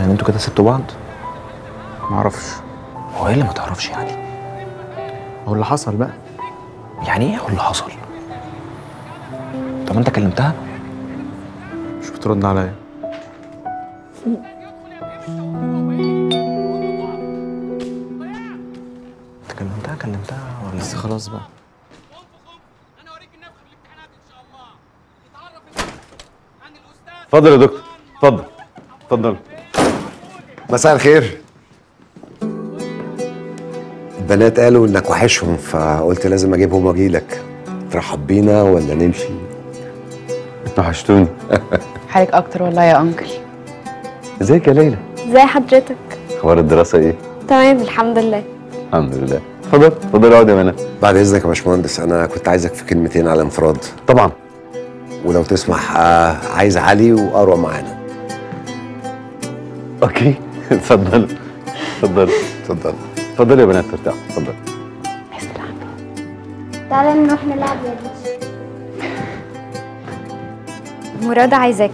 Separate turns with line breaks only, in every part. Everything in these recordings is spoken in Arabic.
يعني أنتوا كده سبتوا بعض؟
معرفش
هو إيه اللي ما تعرفش يعني؟
هو اللي حصل بقى.
يعني إيه هو اللي حصل؟ طب انت كلمتها؟
مش بترد عليا.
انت كلمتها؟ كلمتها ولا؟
بس خلاص بقى.
اتفضل يا دكتور. اتفضل. اتفضل.
مساء الخير. البنات قالوا إنك وحشهم فقلت لازم اجيبهم واجي لك ترحب بينا ولا نمشي؟
وحشتوني
حالك أكتر والله يا أنكل.
إزيك يا ليلى؟
ازي حضرتك؟
أخبار الدراسة إيه؟
تمام الحمد لله.
الحمد لله. اتفضل اتفضل اقعد يا منى.
بعد إذنك يا باشمهندس أنا كنت عايزك في كلمتين على انفراد.
طبعا.
ولو تسمح آه، عايز علي واروى معانا.
أوكي. اتفضل اتفضل
اتفضل
اتفضل يا بنات ارتاحوا اتفضل
تعالى نروح نلعب يا بيش مراد عايزاك.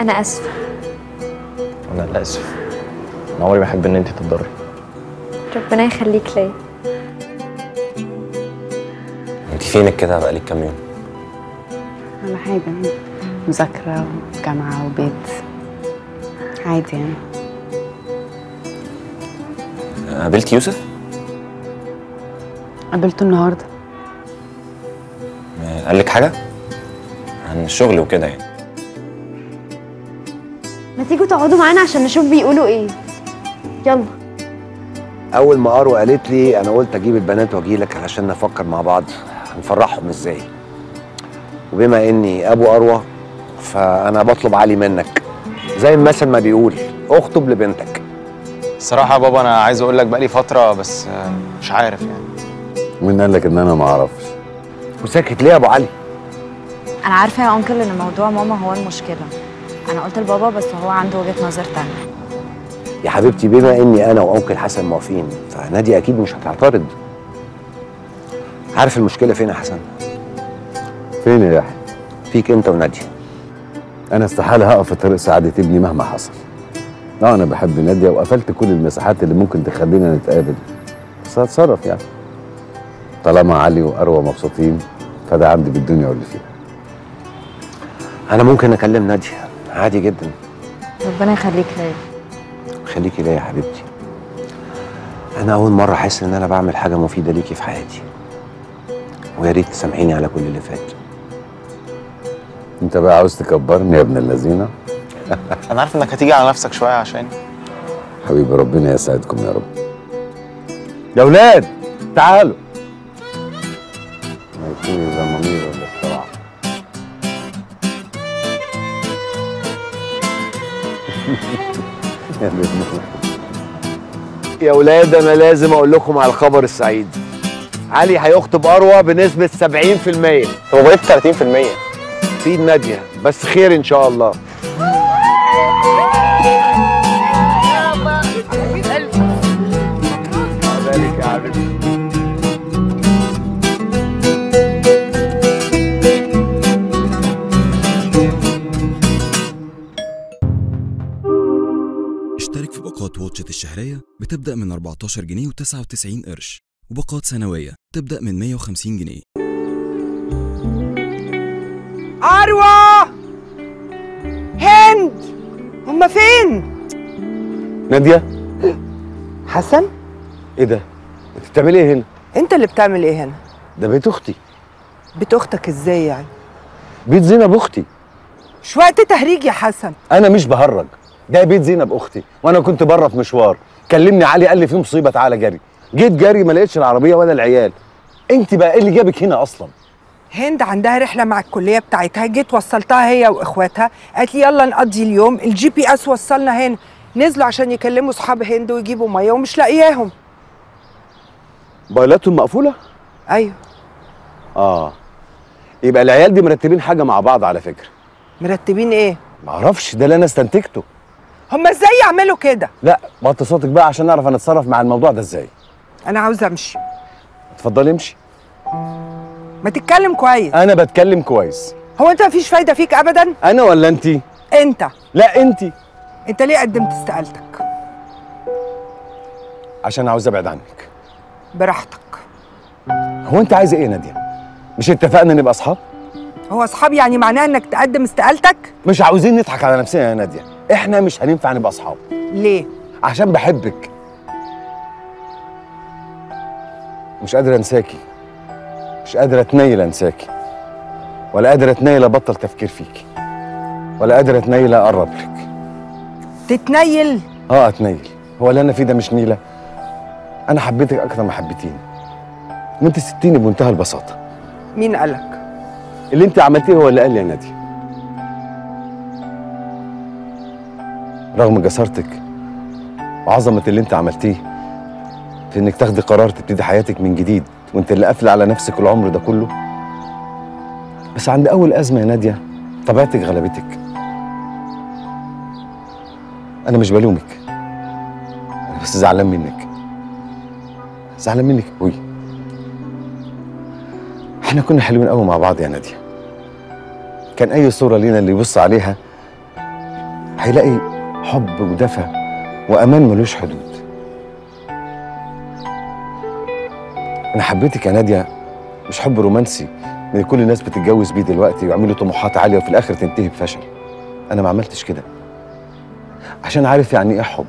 أنا آسفة.
أنا للاسف أنا عمري ما أحب إن انت تتضري.
ربنا يخليك ليا.
انت فينك كده؟ بقالك كام يوم؟
ولا حاجة. مذاكرة وجامعة وبيت. عادي يعني.
قابلت يوسف؟
قابلته النهارده.
قال لك حاجة؟ عن الشغل وكده يعني.
ما تيجوا تقعدوا معانا عشان نشوف بيقولوا إيه. يلا.
أول ما اروى قالت لي أنا قلت أجيب البنات واجي لك علشان نفكر مع بعض. هنفرحهم إزاي؟ وبما إني أبو أروى فأنا بطلب علي منك. زي المثل ما بيقول اخطب لبنتك.
الصراحه يا بابا أنا عايز أقول لك بقالي فترة بس آه، مش عارف يعني.
مين قال لك إن أنا ما أعرفش؟
وساكت ليه يا أبو علي؟
أنا عارفة يا أنكل إن موضوع ماما هو المشكلة. أنا قلت لبابا بس هو عنده وجهة نظر تانية.
يا حبيبتي بما إني أنا وأنكل حسن موافقين فنادي أكيد مش هتعترض. عارف المشكلة فين يا حسن؟
فين يا يحيى؟
فيك أنت وناديه
أنا استحالة هقف في طريق سعادة ابني مهما حصل. آه أنا بحب نادية وقفلت كل المساحات اللي ممكن تخلينا نتقابل. بس هتصرف يعني. طالما علي وأروى مبسوطين فده عندي بالدنيا واللي فيها.
أنا ممكن أكلم ناديه عادي جدا.
ربنا يخليك ليا
خليكي ليا يا حبيبتي. أنا أول مرة أحس إن أنا بعمل حاجة مفيدة ليكي في حياتي. ويا ريت تسامحيني على كل اللي فات.
انت بقى عاوز تكبرني يا ابن اللذينة؟
أنا عارف إنك هتيجي على نفسك شوية عشان
حبيبي ربنا يسعدكم يا رب. يا أولاد تعالوا. ما يكون ولا يا
ولاد أنا لازم أقول لكم على الخبر السعيد. علي هيخطب اروى بنسبة 70%
هو بقيت 30%
في ايد نادية. بس خير إن شاء الله.
اشترك في باقات واتشت الشهرية بتبدأ من 14 جنيه و99 قرش وباقات سنوية تبدأ من 150 جنيه.
أروى. هند. هما فين؟
نادية.
حسن؟
إيه ده؟ أنت بتعملي إيه هنا؟
أنت اللي بتعمل إيه هنا؟
ده بيت أختي.
بيت أختك إزاي يعني؟
بيت زينب أختي.
مش وقت تهريج يا حسن؟
أنا مش بهرج. ده بيت زينب أختي وأنا كنت بره في مشوار. كلمني علي قال لي في مصيبة تعالى جري. جيت جري ما لقيتش العربية ولا العيال. أنت بقى إيه اللي جابك هنا أصلا؟
هند عندها رحلة مع الكلية بتاعتها جيت وصلتها هي وإخواتها. قالت لي يلا نقضي اليوم. ال GPS وصلنا هنا. نزلوا عشان يكلموا صحاب هند ويجيبوا مية ومش لاقياهم.
موبايلاتهم مقفولة؟
أيوه.
آه. يبقى العيال دي مرتبين حاجة مع بعض على فكرة.
مرتبين إيه؟
معرفش ده اللي أنا استنتجته.
هما إزاي يعملوا كده؟
لا وطي صوتك بقى عشان نعرف هنتصرف مع الموضوع ده إزاي.
أنا عاوزة أمشي.
اتفضلي امشي.
ما تتكلم كويس.
أنا بتكلم كويس.
هو أنت مفيش فايدة فيك ابدا؟
أنا ولا انت
أنت.
لا انت
أنت ليه قدمت استقالتك؟
عشان عاوز أبعد عنك.
براحتك.
هو أنت عايزه إيه يا نادية؟ مش اتفقنا نبقى أصحاب؟
هو أصحاب يعني معناه إنك تقدم استقالتك؟
مش عاوزين نضحك على نفسنا يا نادية. إحنا مش هينفع نبقى أصحاب.
ليه؟
عشان بحبك. مش قادر أنساكي. مش قادر اتنيل انساكي ولا قادر اتنيل أبطل تفكير فيكي ولا قادر اتنيل أقرب لك.
تتنيل؟
آه أتنيل. هو اللي أنا فيه ده مش نيلة. أنا حبيتك أكتر ما حبيتيني. وانت ستيني بمنتهى البساطة.
مين قالك؟
اللي أنت عملتيه هو اللي قال لي يا نادي. رغم جسارتك وعظمة اللي أنت عملتيه في إنك تاخدي قرار تبتدي حياتك من جديد وانت اللي قافله على نفسك العمر ده كله؟ بس عند أول أزمة يا نادية طبيعتك غلبتك. أنا مش بلومك. أنا بس زعلان منك. زعلان منك؟ قوي إحنا كنا حلوين قوي مع بعض يا نادية. كان أي صورة لينا اللي يبص عليها هيلاقي حب ودفى وأمان ملوش حدود. أنا حبيتك يا نادية. مش حب رومانسي. من كل الناس بتتجوز بيه دلوقتي ويعملوا طموحات عالية وفي الآخر تنتهي بفشل. أنا ما عملتش كده. عشان عارف يعني إيه حب.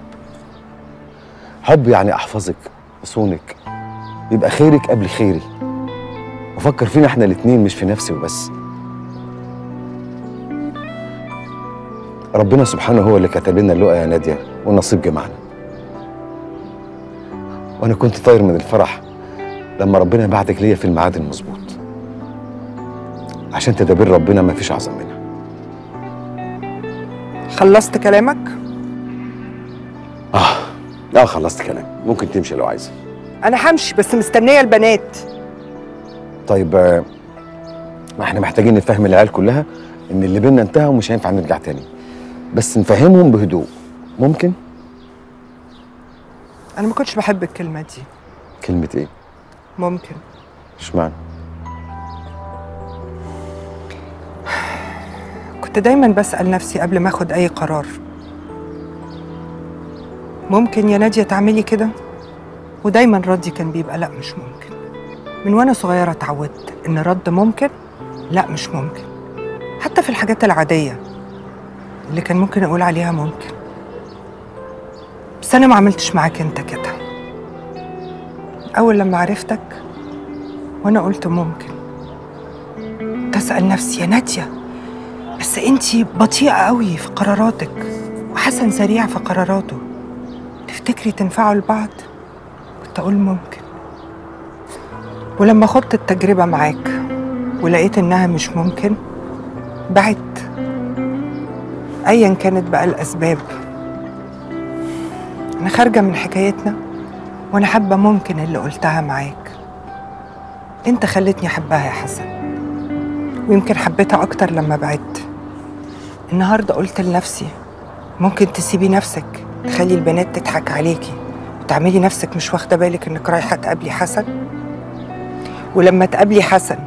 حب يعني أحفظك أصونك. يبقى خيرك قبل خيري. وفكر فينا إحنا الاتنين مش في نفسي وبس. ربنا سبحانه هو اللي كتب لنا اللقا يا نادية والنصيب جمعنا. وأنا كنت طاير من الفرح. لما ربنا بعتك ليا في الميعاد المظبوط. عشان تدابير ربنا ما فيش أعظم منها.
خلصت كلامك؟
آه. آه خلصت كلام. ممكن تمشي لو عايزه
أنا همشي بس مستنية البنات.
طيب آه، ما إحنا محتاجين نفهم العيال كلها إن اللي بينا انتهى ومش هينفع نرجع تاني. بس نفهمهم بهدوء. ممكن؟
أنا ما كنتش بحب الكلمة دي.
كلمة إيه؟
ممكن.
اشمعنى؟
كنت دايما بسأل نفسي قبل ما آخد أي قرار. ممكن يا نادية تعملي كده؟ ودايما ردي كان بيبقى لا مش ممكن. من وأنا صغيرة اتعودت إن رد ممكن لا مش ممكن. حتى في الحاجات العادية اللي كان ممكن أقول عليها ممكن. بس أنا ما عملتش معاك أنت كده. أول لما عرفتك وأنا قلت ممكن. تسأل نفسي يا ناديه بس انتي بطيئة قوي في قراراتك وحسن سريع في قراراته. تفتكري تنفعوا لبعض؟ كنت أقول ممكن. ولما خدت التجربة معاك ولقيت إنها مش ممكن بعدت ايا كانت بقى الأسباب. أنا خارجة من حكايتنا وأنا حابة ممكن اللي قلتها معاك. انت خلتني احبها يا حسن ويمكن حبيتها أكتر لما بعدت. النهارده قلت لنفسي ممكن تسيبي نفسك تخلي البنات تضحك عليكي وتعملي نفسك مش واخدة بالك انك رايحة تقابلي حسن؟ ولما تقابلي حسن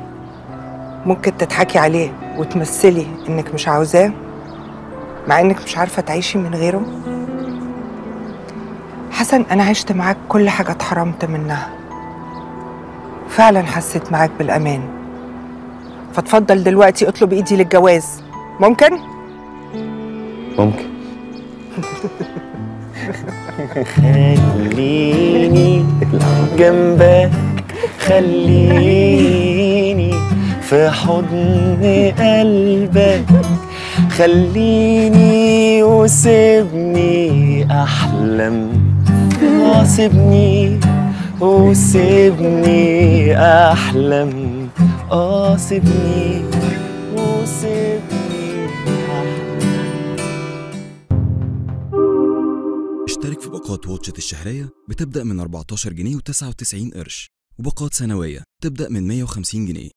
ممكن تضحكي عليه وتمثلي انك مش عاوزاه مع انك مش عارفة تعيشي من غيره؟ حسن أنا عشت معاك كل حاجة اتحرمت منها. فعلا حسيت معاك بالأمان. فاتفضل دلوقتي اطلب إيدي للجواز. ممكن؟
ممكن.
خليني جنبك. خليني في حضن قلبك. خليني وسيبني أحلم. وسيبني وسيبني أحلم. آه سيبني وسيبني
اشترك في باقات واتشت الشهرية بتبدأ من 14 جنيه و99 قرش وباقات سنوية تبدأ من 150 جنيه.